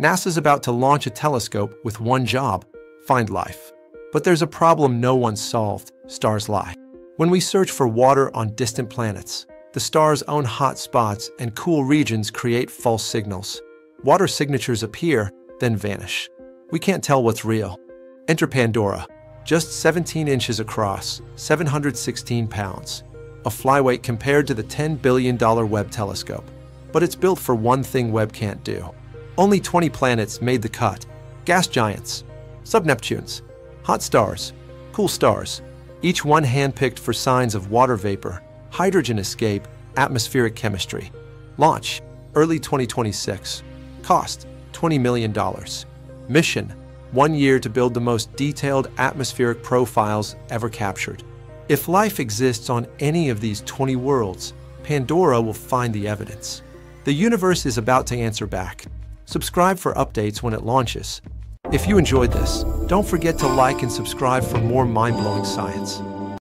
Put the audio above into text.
NASA's about to launch a telescope with one job find life. But there's a problem no one solved stars lie. When we search for water on distant planets, the star's own hot spots and cool regions create false signals. Water signatures appear, then vanish. We can't tell what's real. Enter Pandora, just 17 inches across, 716 pounds. A flyweight compared to the $10 billion Webb telescope. But it's built for one thing Webb can't do. Only 20 planets made the cut gas giants, subneptunes, hot stars, cool stars, each one handpicked for signs of water vapor, hydrogen escape, atmospheric chemistry. Launch early 2026. Cost $20 million. Mission one year to build the most detailed atmospheric profiles ever captured. If life exists on any of these 20 worlds, Pandora will find the evidence. The universe is about to answer back. Subscribe for updates when it launches. If you enjoyed this, don't forget to like and subscribe for more mind blowing science.